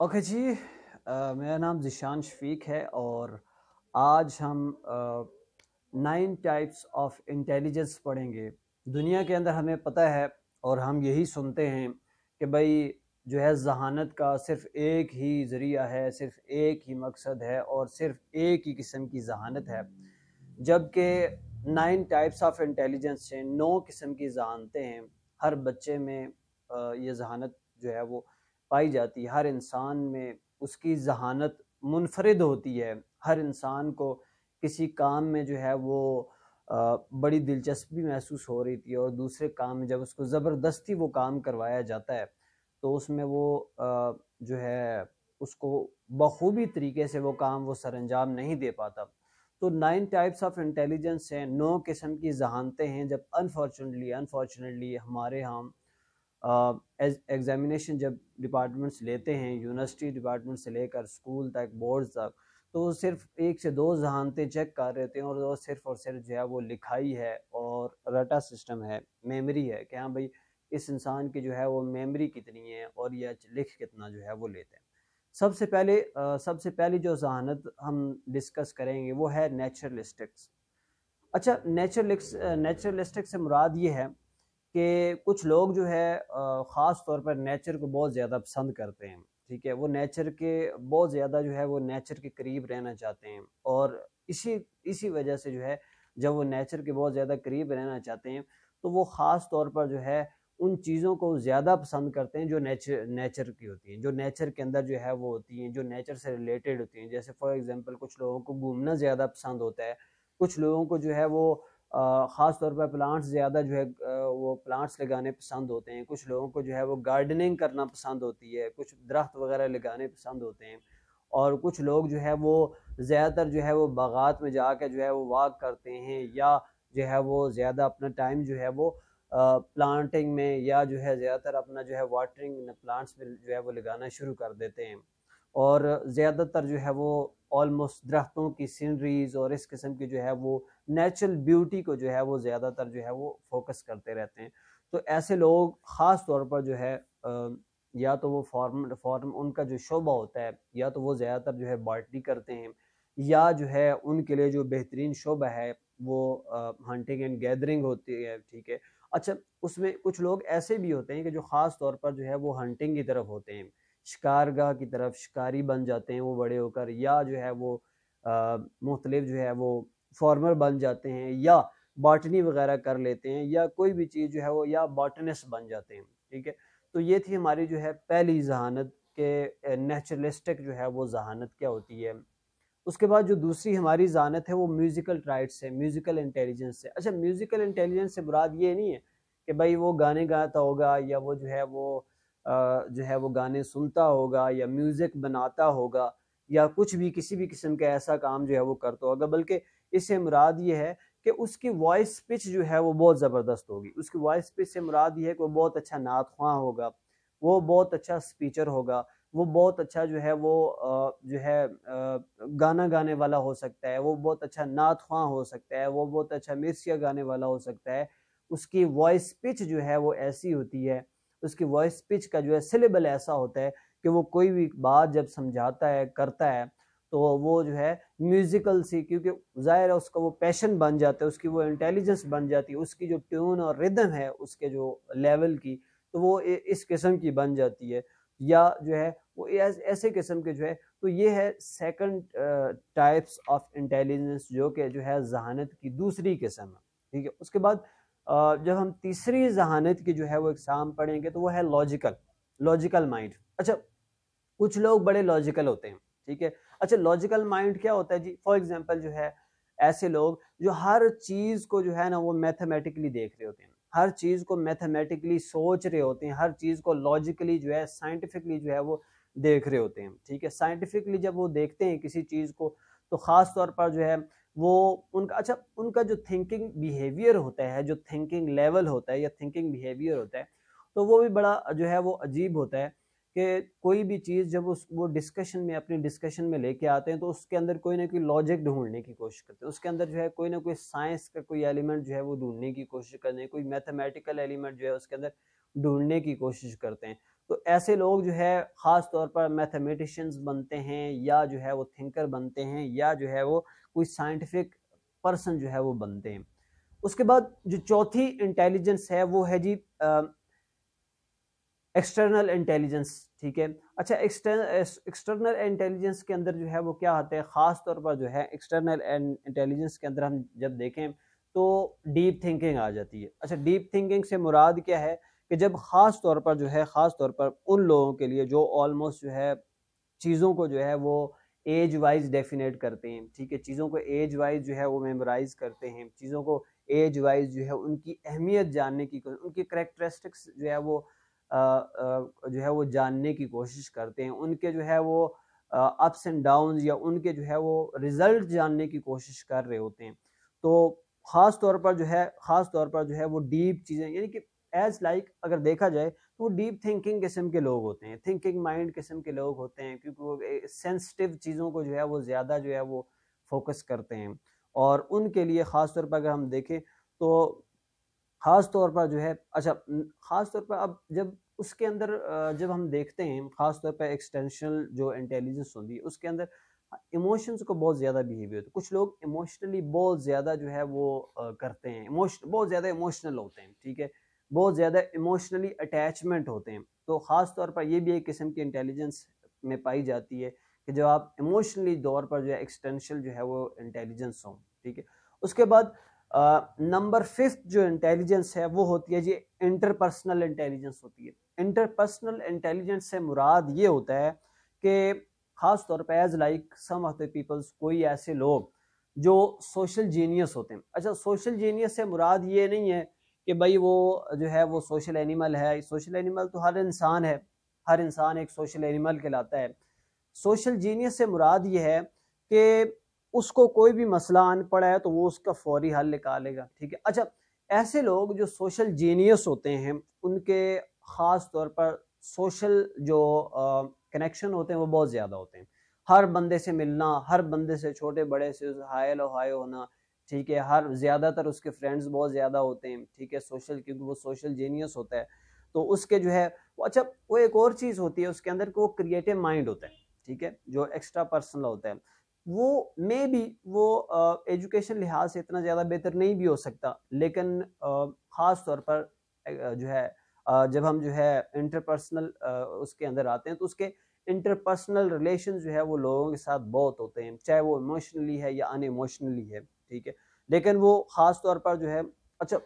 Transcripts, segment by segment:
Okay okay जी अ, मेरा नाम ज़िशान शफीक है और आज हम नाइन टाइप्स ऑफ़ इंटेलिजेंस पढ़ेंगे। दुनिया के अंदर हमें पता है और हम यही सुनते हैं कि भाई जो है जहानत का सिर्फ़ एक ही ज़रिया है सिर्फ़ एक ही मकसद है और सिर्फ़ एक ही किस्म की जहानत है। जबकि नाइन टाइप्स ऑफ़ इंटेलिजेंस से नौ किस्म की जहानतें हैं। हर बच्चे में ये जहानत जो है वो पाई जाती है। हर इंसान में उसकी जहानत मुनफरद होती है। हर इंसान को किसी काम में जो है वो बड़ी दिलचस्पी महसूस हो रही थी और दूसरे काम में जब उसको ज़बरदस्ती वो काम करवाया जाता है तो उसमें वो जो है उसको बखूबी तरीके से वो काम वो सर अंजाम नहीं दे पाता। तो नाइन टाइप्स ऑफ़ इंटेलिजेंस हैं। नौ किस्म की जहानतें हैं जब अनफॉर्चुनेटली अनफॉर्चुनेटली हमारे यहाँ एग्जामिनेशन जब डिपार्टमेंट्स लेते हैं यूनिवर्सिटी डिपार्टमेंट से लेकर स्कूल तक बोर्ड तक तो वो सिर्फ़ एक से दो जहानतें चेक कर रहे थे और वो सिर्फ़ और सिर्फ़ जो है वो लिखाई है और रटा सिस्टम है मेमोरी है कि हाँ भाई इस इंसान की जो है वो मेमोरी कितनी है और यह लिख कितना जो है वो लेते हैं। सबसे पहले सबसे पहली जो जहानत हम डिस्कस करेंगे वो है नेचुरलिस्टिक्स अच्छा नेचुरलिक्स नेचुरलिस्टिक से मुराद ये है कि कुछ लोग जो है ख़ास तौर पर नेचर को बहुत ज़्यादा पसंद करते हैं, ठीक है? वो नेचर के, बहुत ज़्यादा जो है वो नेचर के करीब रहना चाहते हैं और इसी इसी वजह से जो है, जब वो नेचर के बहुत ज़्यादा करीब रहना चाहते हैं तो वो ख़ास तौर पर जो है, उन चीज़ों को ज़्यादा पसंद करते हैं जो नेचर नेचर की होती हैं, जो नेचर के अंदर जो है वो होती हैं, जो नेचर से रिलेटेड होती हैं। जैसे फॉर एग्ज़ाम्पल कुछ लोगों को घूमना ज़्यादा पसंद होता है, कुछ लोगों को जो है वो ख़ास तौर पर प्लांट्स ज़्यादा जो है वो प्लांट्स लगाने पसंद होते हैं कुछ लोगों को जो है वो गार्डनिंग करना पसंद होती है कुछ दरख्त वगैरह लगाने पसंद होते हैं और कुछ लोग जो है वो ज़्यादातर जो है वो बागात में जाकर जो है वो वाक करते हैं या जो है वो ज़्यादा अपना टाइम जो है वो प्लांटिंग में या जो है ज़्यादातर अपना जो है वाटरिंग प्लांट्स में जो है वो लगाना शुरू कर देते हैं और ज़्यादातर जो है वो ऑलमोस्ट दरख्तों की सीनरीज और इस किस्म की जो है वो नेचुरल ब्यूटी को जो है वो ज़्यादातर जो है वो फोकस करते रहते हैं। तो ऐसे लोग ख़ास तौर पर जो है या तो वो फॉर्म फॉर्म उनका जो शोबा होता है, या तो वो ज़्यादातर जो है बाल्टी करते हैं, या जो है उनके लिए जो बेहतरीन शोबा है वो हंटिंग एंड गैदरिंग होती है, ठीक है। अच्छा उसमें कुछ लोग ऐसे भी होते हैं कि जो ख़ास तौर पर जो है वो हंटिंग की तरफ़ होते हैं। शिकारगाह की तरफ़ शिकारी बन जाते हैं वो बड़े होकर, या जो है वो मुख्तलिफ़ जो है वो फार्मर बन जाते हैं, या बॉटनी वगैरह कर लेते हैं, या कोई भी चीज़ जो है वो, या बॉटनिस्ट बन जाते हैं, ठीक है? तो ये थी हमारी जो है पहली जहानत के नेचुरलिस्टिक जो है वो जहानत क्या होती है। उसके बाद जो दूसरी हमारी जहानत है वो म्यूज़िकल ट्राइट्स है म्यूज़िकल इंटेलिजेंस से अच्छा म्यूज़िकल इंटेलिजेंस से मुराद ये नहीं है कि भाई वो गाने गाता होगा, या वो जो है वो जो है वो गाने सुनता होगा या म्यूज़िक बनाता होगा या कुछ भी, किसी भी किस्म का ऐसा काम जो है वो करता होगा। बल्कि इससे मुराद ये है कि उसकी वॉइस पिच जो है वो बहुत ज़बरदस्त होगी। उसकी वॉइस पिच से मुराद ये है कि वो बहुत अच्छा नात ख्वां होगा, वो बहुत अच्छा स्पीचर होगा, वो बहुत अच्छा जो है वो जो है गाना गाने वाला हो सकता है, वो बहुत अच्छा नात ख्वां हो सकता है, वो बहुत अच्छा मिर्सिया गाने वाला हो सकता है। उसकी वॉइस पिच जो है वो ऐसी होती है उसकी वॉइस पिच का जो है सिलेबल ऐसा होता है कि वो कोई भी बात जब समझाता है, करता है तो वो जो है म्यूज़िकल सी, क्योंकि ज़ाहिर है उसका वो पैशन बन जाता है, उसकी वो इंटेलिजेंस बन जाती है, उसकी जो ट्यून और रिदम है, उसके जो लेवल की तो वो इस किस्म की बन जाती है। या जो है वो ऐसे किस्म के जो है तो ये है सेकंड टाइप्स ऑफ़ इंटेलिजेंस जो कि जो है जहानत की दूसरी किस्म है। ठीक है? उसके बाद जब हम तीसरी जहानत की जो है वो एग्ज़ाम पढ़ेंगे तो वो है लॉजिकल लॉजिकल माइंड अच्छा कुछ लोग बड़े लॉजिकल होते हैं, ठीक है? अच्छा लॉजिकल माइंड क्या होता है जी? फॉर एग्जांपल जो है, ऐसे लोग जो हर चीज़ को जो है ना वो मैथमेटिकली देख रहे होते हैं, हर चीज़ को मैथमेटिकली सोच रहे होते हैं, हर चीज़ को लॉजिकली जो है साइंटिफिकली जो है वो देख रहे होते हैं, ठीक है? साइंटिफिकली जब वो देखते हैं किसी चीज़ को तो ख़ास तौर पर जो है वो उनका अच्छा उनका जो थिंकिंग बिहेवियर होता है, जो थिंकिंग लेवल होता है या थिंकिंग बिहेवियर होता है तो वो भी बड़ा जो है वो अजीब होता है कि कोई भी चीज़ जब उस, वो डिस्कशन में, अपनी डिस्कशन में लेके आते हैं तो उसके अंदर कोई ना कोई लॉजिक ढूँढने की कोशिश करते हैं। उसके अंदर जो है कोई ना कोई साइंस का कोई एलिमेंट जो है वो ढूँढने की कोशिश करते हैं, कोई मैथमेटिकल एलिमेंट जो है उसके अंदर ढूँढने की कोशिश करते हैं। तो ऐसे लोग जो है ख़ास तौर पर मैथमेटिशियंस बनते हैं या जो है वो थिंकर बनते हैं या जो है वो कोई साइंटिफिक पर्सन जो है वो बनते हैं। उसके बाद जो चौथी इंटेलिजेंस है वो है जी एक्सटर्नल इंटेलिजेंस ठीक है? अच्छा एक्सटर्नल इंटेलिजेंस के अंदर जो है वो क्या आता है? ख़ास तौर पर जो है एक्सटर्नल इंटेलिजेंस के अंदर हम जब देखें तो डीप थिंकिंग आ जाती है। अच्छा डीप थिंकिंग से मुराद क्या है कि जब ख़ास तौर पर जो है, ख़ास तौर पर उन लोगों के लिए जो ऑलमोस्ट जो है चीज़ों को जो है वो एज वाइज डेफिनेट करते हैं, ठीक है? चीज़ों को एज वाइज जो है वो मेमोराइज करते हैं, चीज़ों को एज वाइज जो है उनकी अहमियत जानने की उनकी करेक्टरिस्टिक्स जो है वो जो है वो जानने की कोशिश करते हैं, उनके जो है वो अप्स एंड डाउन या उनके जो है वो रिज़ल्ट जानने की कोशिश कर रहे होते हैं। तो ख़ास तौर पर जो है ख़ास तौर पर जो है वो डीप चीज़ें, यानी कि एज लाइक अगर देखा जाए वो डीप थिंकिंग किस्म के लोग होते हैं, थिंकिंग माइंड किस्म के लोग होते हैं, क्योंकि वो सेंसिटिव चीज़ों को जो है वो ज़्यादा जो है वो फोकस करते हैं। और उनके लिए ख़ास तौर पर अगर हम देखें तो ख़ास तौर पर जो है अच्छा ख़ास तौर पर अब जब उसके अंदर जब हम देखते हैं, ख़ास तौर पर एक्सटेंशनल जो इंटेलिजेंस होती है, उसके अंदर इमोशंस को बहुत ज़्यादा बिहेवियर होता है। कुछ लोग इमोशनली बहुत ज़्यादा जो है वो करते हैं इमोशन बहुत ज़्यादा इमोशनल होते हैं, ठीक है? बहुत ज़्यादा इमोशनली अटैचमेंट होते हैं। तो ख़ास तौर पर यह भी एक किस्म की इंटेलिजेंस में पाई जाती है कि जब आप इमोशनली दौर पर जो है एक्सटेंशल जो है वो इंटेलिजेंस हो, ठीक है? उसके बाद नंबर फिफ्थ जो इंटेलिजेंस है वो होती है जी इंटरपर्सनल इंटेलिजेंस होती है। इंटरपर्सनल इंटेलिजेंस से मुराद ये होता है कि ख़ास तौर पर as like some of the peoples कोई ऐसे लोग जो सोशल जीनियस होते हैं। अच्छा सोशल जीनियस से मुराद ये नहीं है कि भाई वो जो है, वो सोशल एनिमल है। सोशल एनिमल तो हर इंसान है। हर इंसान एक सोशल एनिमल कहलाता है। सोशल जीनियस से मुराद ये है कि उसको कोई भी मसला आन पड़ा है तो वो उसका फौरी हल निकालेगा, ठीक है? अच्छा ऐसे लोग जो सोशल जीनियस होते हैं, उनके ख़ास तौर पर सोशल जो कनेक्शन होते हैं, वो बहुत ज़्यादा होते हैं। हर बंदे से मिलना, हर बंदे से छोटे बड़े से हाय लो, हाय होना ठीक है, हर ज़्यादातर उसके फ्रेंड्स बहुत ज़्यादा होते हैं, ठीक है सोशल क्योंकि वो सोशल जीनियस होता है। तो उसके जो है, वो अच्छा वो एक और चीज़ होती है, उसके अंदर वो क्रिएटिव माइंड होता है, ठीक है, जो एक्स्ट्रा पर्सनल होता है। वो मे भी वो एजुकेशन लिहाज से इतना ज़्यादा बेहतर नहीं भी हो सकता, लेकिन ख़ास तौर पर जो है जब हम जो है इंटरपर्सनल उसके अंदर आते हैं तो उसके इंटरपर्सनल रिलेशन जो है, वो लोगों के साथ बहुत होते हैं, चाहे वो इमोशनली है या अन इमोशनली है। ठीक है? लेकिन वो ख़ास तौर पर जो है अच्छा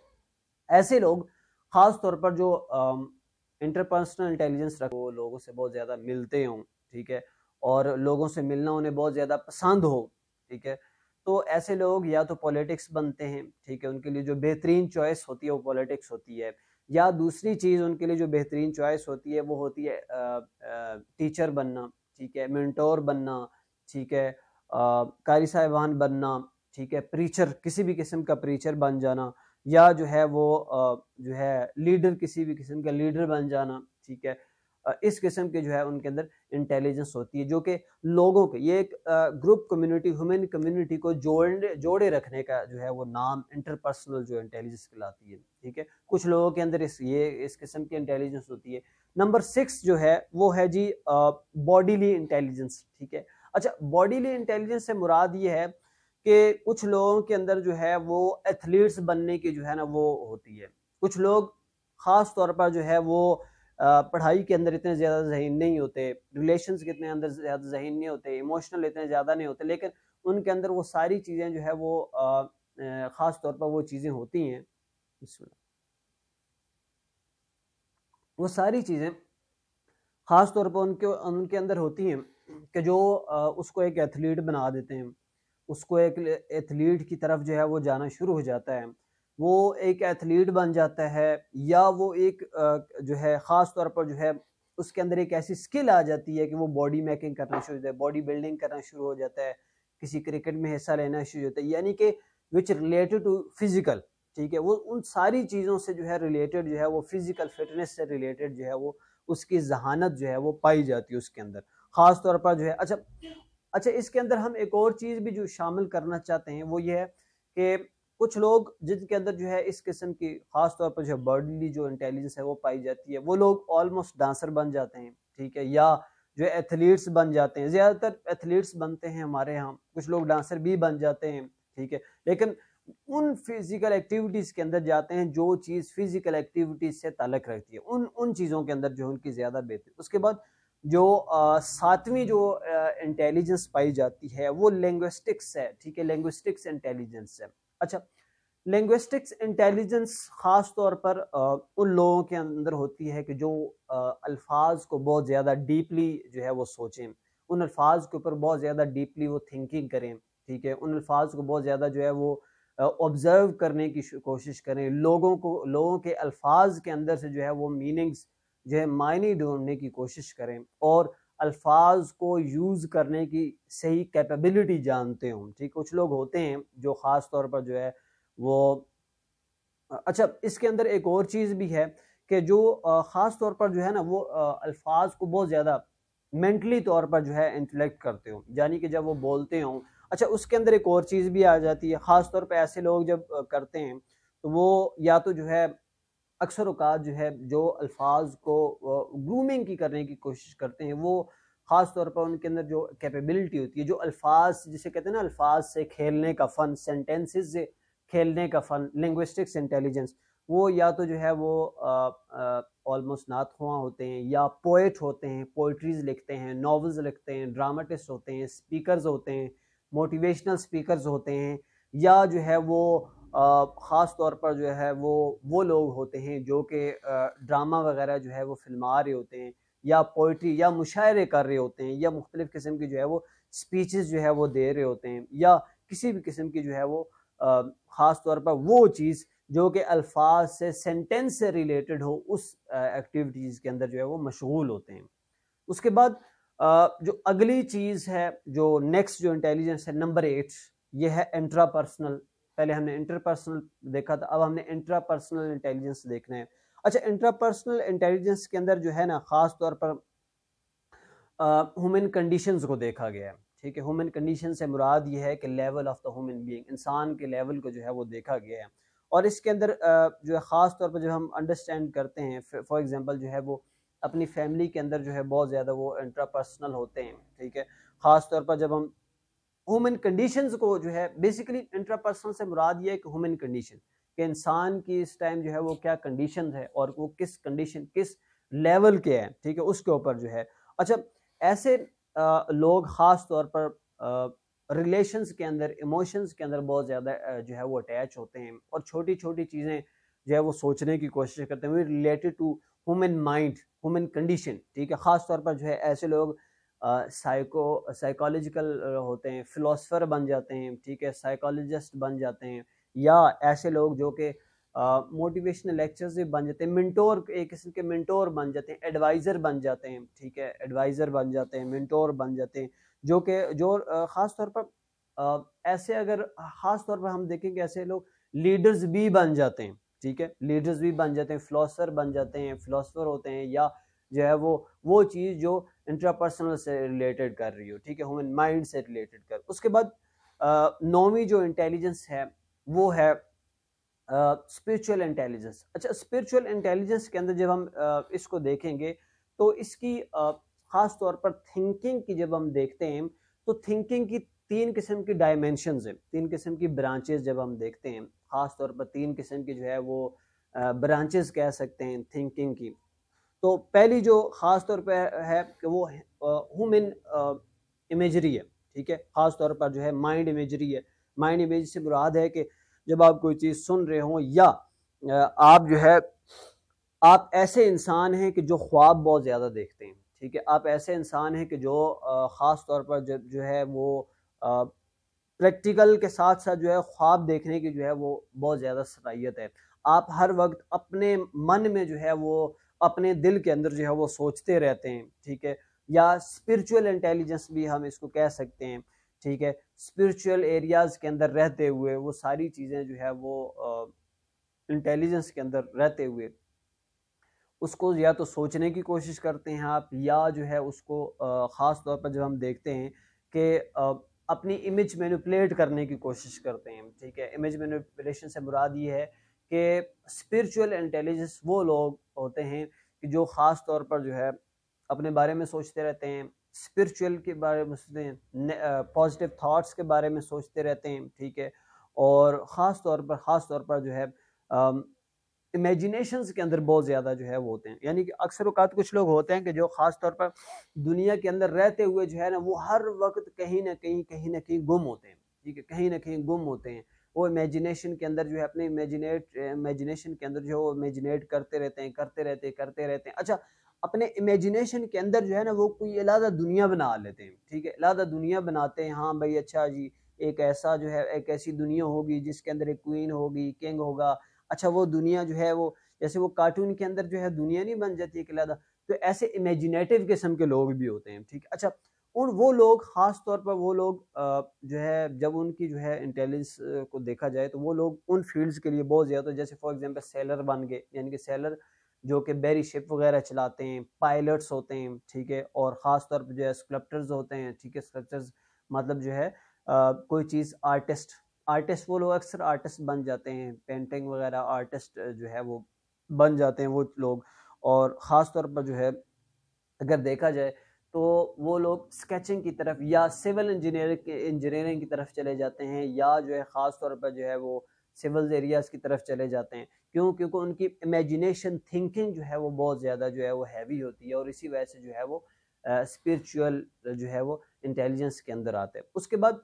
ऐसे लोग ख़ास तौर पर जो इंटरपर्सनल इंटेलिजेंस रखो लोगों से बहुत ज़्यादा मिलते हों, ठीक है? और लोगों से मिलना उन्हें बहुत ज़्यादा पसंद हो, ठीक है? तो ऐसे लोग या तो पॉलिटिक्स बनते हैं, ठीक है? उनके लिए जो बेहतरीन चॉइस होती है, वो पॉलिटिक्स होती है। या दूसरी चीज़ उनके लिए जो बेहतरीन चॉइस होती है, वो होती है टीचर बनना, ठीक है? मिनटोर बनना, ठीक है? कारी साहिबान बनना ठीक है प्रीचर किसी भी किस्म का प्रीचर बन जाना, या जो है वो जो है लीडर किसी भी किस्म का लीडर बन जाना, ठीक है। इस किस्म के जो है उनके अंदर इंटेलिजेंस होती है, जो कि लोगों के, ये एक ग्रुप कम्युनिटी ह्यूमन कम्युनिटी को जोड़ने, जोड़े रखने का जो है वो नाम इंटरपर्सनल जो इंटेलिजेंस कहलाती है, ठीक है। कुछ लोगों के अंदर इस, ये, इस किस्म की इंटेलिजेंस होती है। नंबर सिक्स जो है, वो है जी बॉडीली इंटेलिजेंस ठीक है। अच्छा बॉडीली इंटेलिजेंस से मुराद ये है कि कुछ लोगों के अंदर जो है वो एथलीट्स बनने की जो है ना वो होती है। कुछ लोग ख़ास तौर पर जो है वो पढ़ाई के अंदर इतने ज़्यादा जहीन नहीं होते रिलेशंस के इतने अंदर ज़्यादा जहीन नहीं होते इमोशनल इतने ज़्यादा नहीं होते, लेकिन उनके अंदर वो सारी चीज़ें जो है वो ख़ास तौर पर वो चीज़ें होती हैं। वो सारी चीज़ें ख़ास तौर पर उनके उनके अंदर होती हैं कि जो उसको एक एथलीट बना देते हैं। उसको एक एथलीट की तरफ़ जो है वो जाना शुरू हो जाता है। वो एक एथलीट बन जाता है या वो एक जो है ख़ास तौर पर जो है उसके अंदर एक ऐसी स्किल आ जाती है कि वो बॉडी मेकिंग करना शुरू हो जाता है, बॉडी बिल्डिंग करना शुरू हो जाता है, किसी क्रिकेट में हिस्सा लेना शुरू होता है, यानी कि विच रिलेटेड टू फ़िज़िकल ठीक है? वो उन सारी चीज़ों से जो है रिलेटेड जो है वो फ़िज़िकल फिटनेस से रिलेटेड जो है वो उसकी जहानत जो है वो पाई जाती है उसके अंदर। ख़ास तौर पर जो है अच्छा अच्छा इसके अंदर हम एक और चीज़ भी जो शामिल करना चाहते हैं, वो ये है कि कुछ लोग जिनके अंदर जो है इस किस्म की खास तौर पर जो बर्डली जो इंटेलिजेंस है वो पाई जाती है, वो लोग ऑलमोस्ट डांसर बन जाते हैं, ठीक है, या जो एथलीट्स बन जाते हैं। ज़्यादातर एथलीट्स बनते हैं हमारे यहाँ, कुछ लोग डांसर भी बन जाते हैं, ठीक है, लेकिन उन फ़िज़िकल एक्टिविटीज़ के अंदर जाते हैं जो चीज़ फ़िज़िकल एक्टिविटीज़ से ताल्लुक़ रखती है, उन उन चीज़ों के अंदर जो उनकी ज़्यादा बेहतर। उसके बाद जो सातवीं जो इंटेलिजेंस पाई जाती है वो लेंग्विस्टिक्स है ठीक है? लेंग्विस्टिक्स इंटेलिजेंस है। अच्छा लिंग्विस्टिक्स इंटेलिजेंस ख़ास तौर पर आ, उन लोगों के अंदर होती है कि जो अल्फाज को बहुत ज़्यादा डीपली जो है वो सोचें। उन अल्फाज के ऊपर बहुत ज़्यादा डीपली वो थिंकिंग करें ठीक है? उन अल्फाज को बहुत ज़्यादा जो है वो ऑब्ज़र्व करने की कोशिश करें। लोगों को लोगों के अल्फाज के अंदर से जो है वो मीनिंग्स जो है मायने ढूँढने की कोशिश करें और अल्फाज को यूज़ करने की सही कैपेबिलिटी जानते हों, ठीक? कुछ लोग होते हैं जो ख़ास तौर पर जो है वो अच्छा इसके अंदर एक और चीज़ भी है कि जो ख़ास तौर पर जो है ना वो अल्फाज को बहुत ज़्यादा मेंटली तौर पर जो है इंटलेक्ट करते हो, यानी कि जब वो बोलते हों। अच्छा उसके अंदर एक और चीज़ भी आ जाती है, ख़ास तौर पर ऐसे लोग जब करते हैं तो वो या तो जो है अक्सर अवकात जो है, जो अल्फाज को ग्रूमिंग की करने की कोशिश करते हैं, वो ख़ास तौर पर उनके अंदर जो कैपेबिलिटी होती है, जो अल्फाज, जिसे कहते हैं ना, अल्फाज से खेलने का फ़न सेंटेंसेस से खेलने का फ़न लिंग्विस्टिक्स इंटेलिजेंस वो या तो जो है, वो ऑलमोस्ट नातखुआ होते हैं, या पोइट होते हैं पोइट्रीज़ लिखते हैं नावल्स लिखते हैं ड्रामाटिस्ट होते हैं स्पीकर्स होते हैं मोटिवेशनल स्पीकर्स होते हैं, या जो है, वो ख़ास तौर पर जो है वो वो लोग होते हैं जो कि ड्रामा वगैरह जो है वो फिल्मा रहे होते हैं या पोइट्री या मुशायरे कर रहे होते हैं या मुख्तलिफ़ किस्म की जो है वो स्पीचेस जो है वो दे रहे होते हैं या किसी भी किस्म की जो है वो ख़ास तौर पर वो चीज़ जो कि अल्फाज से, सेंटेंस से रिलेटेड हो, उस एक्टिविटीज़ के अंदर जो है वो मशगूल होते हैं। उसके बाद जो अगली चीज़ है, जो नेक्स्ट जो इंटेलिजेंस है, नंबर एट ये है इंट्रापर्सनल पहले हमने इंटरपर्सनल देखा था, अब हमने इंट्रापर्सनल इंटेलिजेंस देखना है। अच्छा इंट्रापर्सनल इंटेलिजेंस के अंदर जो है ना ख़ास तौर पर ह्यूमन कंडीशंस को देखा गया है, ठीक है? ह्यूमन कंडीशन से मुराद ये है कि level of the human being इंसान के लेवल को जो है वो देखा गया है। और इसके अंदर जो है ख़ास तौर पर जब हम अंडरस्टैंड करते हैं फॉर एग्जांपल जो है वो अपनी फैमिली के अंदर जो है बहुत ज़्यादा वो इंट्रापर्सनल होते हैं, ठीक है? ख़ास तौर पर जब हम ह्यूमन कंडीशंस को जो है बेसिकली इंट्रापर्सनल से मुराद ये है कि ह्यूमन कंडीशन कि इंसान की इस टाइम जो है वो क्या कंडीशन है और वो किस कंडीशन किस लेवल के हैं ठीक है उसके ऊपर जो है। अच्छा ऐसे आ, लोग ख़ास तौर पर रिलेशंस के अंदर इमोशंस के अंदर बहुत ज़्यादा जो है वो अटैच होते हैं और छोटी छोटी चीज़ें जो है वो सोचने की कोशिश करते हैं। Related to human mind human condition ठीक है। ख़ास तौर पर जो है ऐसे लोग साइको साइकोलॉजिकल होते हैं फ़िलासफ़र बन जाते हैं ठीक है साइकोलॉजिस्ट बन जाते हैं या ऐसे लोग जो कि मोटिवेशनल लेक्चर्स भी बन जाते हैं मिनटोर एक किस्म के मिनटोर बन जाते हैं एडवाइज़र बन जाते हैं ठीक है एडवाइज़र बन जाते हैं मिनटोर बन जाते हैं जो कि जो ख़ास तौर पर ऐसे अगर ख़ास तौर पर हम देखें कि ऐसे लोग लीडर्स भी बन जाते हैं ठीक है लीडर्स भी बन जाते हैं फ़िलासफ़र बन जाते हैं फ़िलासफ़र होते हैं या जो है वो वो चीज़ जो इंट्रापर्सनल से रिलेटेड कर रही हो ठीक है? ह्यूमन माइंड से रिलेटेड कर। उसके बाद नौवीं जो इंटेलिजेंस है वो है स्पिरिचुअल uh, इंटेलिजेंस अच्छा स्पिरिचुअल इंटेलिजेंस के अंदर जब हम uh, इसको देखेंगे तो इसकी uh, ख़ास तौर पर थिंकिंग की जब हम देखते हैं तो थिंकिंग की तीन किस्म की डायमेंशन है। तीन किस्म की ब्रांचेस जब हम देखते हैं ख़ास तौर पर तीन किस्म की जो है वो ब्रांचेस कह सकते हैं थिंकिंग की। तो पहली जो ख़ास तौर पर है कि वो ह्यूमन इमेजरी है ठीक है? ख़ास तौर पर जो है माइंड इमेजरी है। माइंड इमेज से मुराद है कि जब आप कोई चीज़ सुन रहे हो या आप जो है आप ऐसे इंसान हैं कि जो ख्वाब बहुत ज़्यादा देखते हैं ठीक है? आप ऐसे इंसान हैं कि जो ख़ास तौर पर जो, जो है वो प्रैक्टिकल के साथ साथ जो है ख्वाब देखने की जो है वो बहुत ज़्यादा सलाहियत है। आप हर वक्त अपने मन में जो है वो अपने दिल के अंदर जो है वो सोचते रहते हैं, ठीक है? या स्पिरिचुअल इंटेलिजेंस भी हम इसको कह सकते हैं, ठीक है? स्पिरिचुअल एरियाज़ के अंदर रहते हुए वो सारी चीज़ें जो है वो इंटेलिजेंस के अंदर रहते हुए उसको या तो सोचने की कोशिश करते हैं आप, या जो है उसको ख़ास तौर पर जब हम देखते हैं कि अपनी इमेज मैनिपुलेट करने की कोशिश करते हैं, ठीक है? इमेज मैनिपुलेशन से मुराद ये है कि स्पिरिचुअल इंटेलिजेंस वो लोग होते हैं कि जो ख़ास तौर पर जो है अपने बारे में सोचते रहते हैं स्पिरिचुअल के बारे में सोचते हैं पॉजिटिव थाट्स के बारे में सोचते रहते हैं, ठीक है? और ख़ास तौर पर, ख़ास तौर पर जो है इमेजिनेशंस के अंदर बहुत ज़्यादा जो है वो होते हैं। यानी कि अक्सर अवकात कुछ लोग होते हैं कि जो ख़ास तौर पर दुनिया के अंदर रहते हुए जो है ना, वो हर वक्त कहीं ना कहीं कहीं ना कहीं गुम होते हैं, ठीक है? कहीं ना कहीं गुम होते हैं। वो इमेजिनेशन के अंदर जो है अपने इमेजिनेट इमेजिनेशन के अंदर जो है वो इमेजिनेट करते रहते हैं, करते रहते हैं, करते रहते हैं। अच्छा अपने इमेजिनेशन के अंदर जो है ना, वो कोई अलादा दुनिया बना लेते हैं, ठीक है? अलादा दुनिया बनाते हैं हाँ भाई अच्छा जी, एक ऐसा जो है, एक ऐसी दुनिया होगी जिसके अंदर एक क्वीन होगी किंग होगा। अच्छा वो दुनिया जो है वो, जैसे वो कार्टून के अंदर जो है दुनिया नहीं बन जाती है तो ऐसे इमेजिनेटिव किस्म के लोग भी होते हैं, ठीक? अच्छा उन वो लोग ख़ास तौर पर वो लोग जो है जब उनकी जो है इंटेलिजेंस को देखा जाए तो वो लोग उन फील्ड्स के लिए बहुत ज़्यादा तो जैसे फॉर एग्जांपल सेलर बन गए यानी कि सेलर जो कि बेरी शिप वगैरह चलाते हैं पायलट्स होते हैं ठीक है और ख़ास तौर पर जो है स्कल्प्टर्स होते हैं ठीक है स्कल्प्टर्स मतलब जो है आ, कोई चीज़ आर्टिस्ट आर्टिस्ट वो लोग अक्सर आर्टिस्ट बन जाते हैं पेंटिंग वगैरह आर्टिस्ट जो है वो बन जाते हैं वो लोग और ख़ास तौर पर जो है अगर देखा जाए तो वो लोग स्केचिंग की तरफ़ या सिविल इंजीनियरिंग इंजीनियरिंग की तरफ़ चले जाते हैं या जो है ख़ास तौर पर जो है वो सिविल एरियाज़ की तरफ़ चले जाते हैं। क्यों? क्योंकि उनकी इमेजिनेशन थिंकिंग जो है वो बहुत ज़्यादा जो है वो हैवी होती है और इसी वजह से जो है वो स्पिरिचुअल जो है वो इंटेलिजेंस के अंदर आते हैं। उसके बाद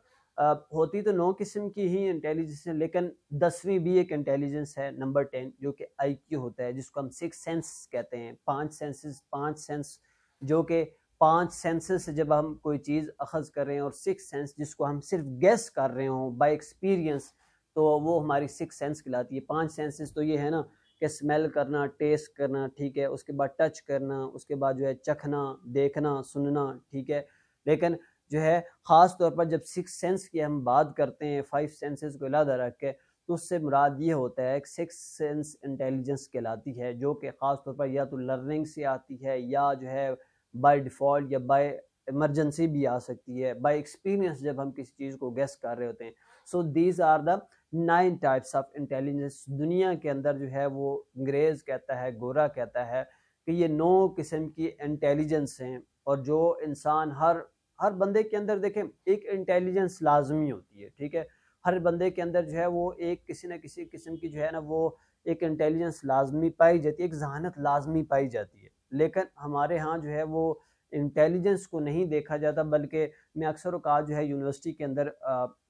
होती तो नौ किस्म की ही इंटेलिजेंस है, लेकिन दसवीं भी एक इंटेलिजेंस है नंबर टेन जो कि आई क्यू होता है, जिसको हम सिक्स सेंस कहते हैं, पाँच सेंसेस पाँच सेंस जो कि पाँच सेंसेस से जब हम कोई चीज़ अखज़ कर रहे हैं और सिक्स सेंस जिसको हम सिर्फ़ गेस कर रहे हों बाय एक्सपीरियंस तो वो हमारी सिक्स सेंस कहलाती है। पाँच सेंसेस तो ये है ना कि स्मेल करना टेस्ट करना, ठीक है, उसके बाद टच करना, उसके बाद जो है चखना, देखना, सुनना, ठीक है। लेकिन जो है, ख़ास तौर पर जब सिक्स सेंस की हम बात करते हैं फाइव सेंसेस को अलादा रख के तो उससे मुराद ये होता है कि सिक्स सेंस इंटेलिजेंस कहलाती है, जो कि ख़ास तौर पर या तो लर्निंग से आती है या जो है बाय डिफ़ॉल्ट या बाय इमरजेंसी भी आ सकती है। बाय एक्सपीरियंस जब हम किसी चीज़ को गेस कर रहे होते हैं so these are the nine types of intelligence दुनिया के अंदर जो है वो अंग्रेज़ कहता है, गोरा कहता है कि ये नौ किस्म की इंटेलिजेंस हैं और जो इंसान हर हर बंदे के अंदर देखें, एक इंटेलिजेंस लाजमी होती है, ठीक है? हर बंदे के अंदर जो है वो एक किसी न किसी किस्म की जो है ना वो एक इंटेलिजेंस लाजमी पाई जाती है, एक जहानत लाजमी पाई जाती है। लेकिन हमारे यहाँ जो है वो इंटेलिजेंस को नहीं देखा जाता, बल्कि मैं अक्सर कहा जो है यूनिवर्सिटी के अंदर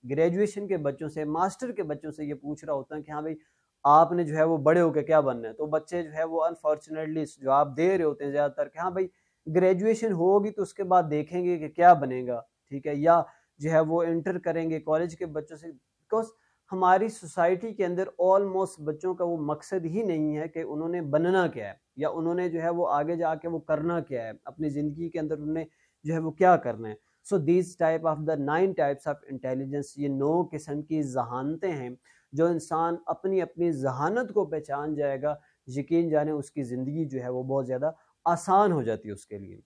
ग्रेजुएशन के बच्चों से मास्टर के बच्चों से ये पूछ रहा होता है कि हाँ भाई, आपने जो है वो बड़े होकर क्या बनना है? तो बच्चे जो है वो अनफॉर्चुनेटली जवाब दे रहे होते हैं ज़्यादातर कि हाँ भाई ग्रेजुएशन होगी तो उसके बाद देखेंगे कि क्या बनेगा, ठीक है? या जो है वो इंटर करेंगे कॉलेज के बच्चों से बिकॉज़ हमारी सोसाइटी के अंदर ऑलमोस्ट बच्चों का वो मकसद ही नहीं है कि उन्होंने बनना क्या है, या उन्होंने जो है वो आगे जाके वो करना क्या है, अपनी ज़िंदगी के अंदर उन्हें जो है वो क्या करना है। So these type of the nine types of intelligence ये नौ किस्म की जहानतें हैं, जो इंसान अपनी अपनी जहानत को पहचान जाएगा, यकीन जाने उसकी ज़िंदगी जो है वो बहुत ज़्यादा आसान हो जाती है उसके लिए।